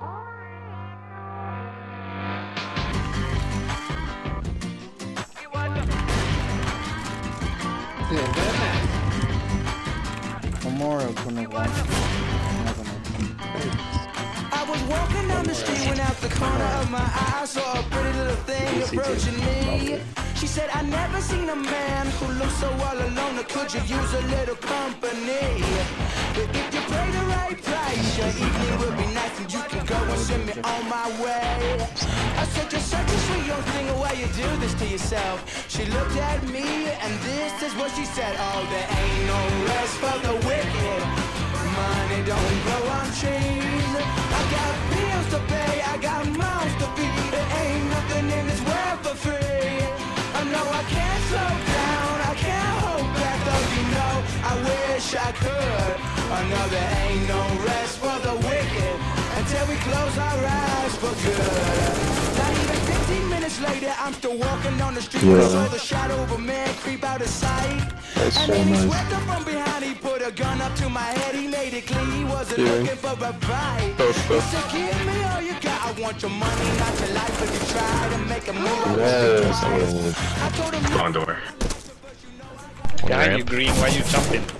One more. I was walking down the street when out the corner of my eye I saw a pretty little thing approaching me. She said, I never seen a man who looks so all alone. Or could you use a little company? If you pay send me on my way. I said, you're such a sweet young thing, why you do this to yourself? She looked at me and this is what she said. Oh, there ain't no rest for the wicked. Money don't grow on trees. I got bills to pay, I got mouths to feed. There ain't nothing in this world for free. I know I can't slow down, I can't hold back, though you know I wish I could. I know there ain't no rest for the wicked we close our eyes for good. Not even 15 minutes later, I'm still walking on the street. Yeah. I saw the shadow of a man creep out of sight. That's and so then he nice. swept up from behind, he put a gun up to my head, he made it clear he wasn't Yeah. looking for a fight. Oh, He oh. said, give me all you got, I want your money, not your life, if you try to make a move, I won't Yes, think twice. I told him, Come on, door. Behind you, Green, why you jumping?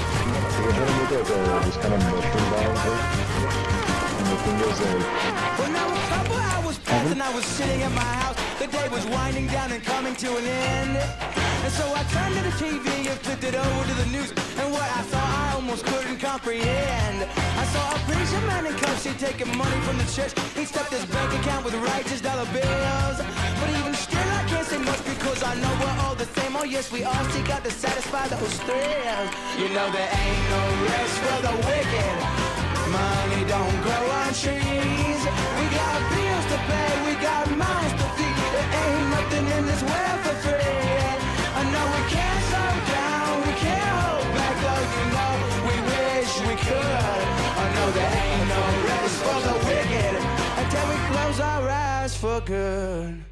we're kind of. And the thing now a couple hours passed and I was sitting in my house. The day was winding down and coming to an end. And so I turned to the TV and flipped it over to the news. And what I saw, I almost couldn't comprehend. I saw a preacher man in cuffs, he taking money from the church. He stuffed his bank account with righteous dollar bills. Much because I know we're all the same. Oh, yes, we all seek out to satisfy those thrills. You know, there ain't no rest for the wicked. Money don't grow on trees. We got bills to pay, we got mouths to feed. There ain't nothing in this world for free. I know we can't slow down, we can't hold back, though you know we wish we could. I know there ain't no rest for the wicked until we close our eyes for good.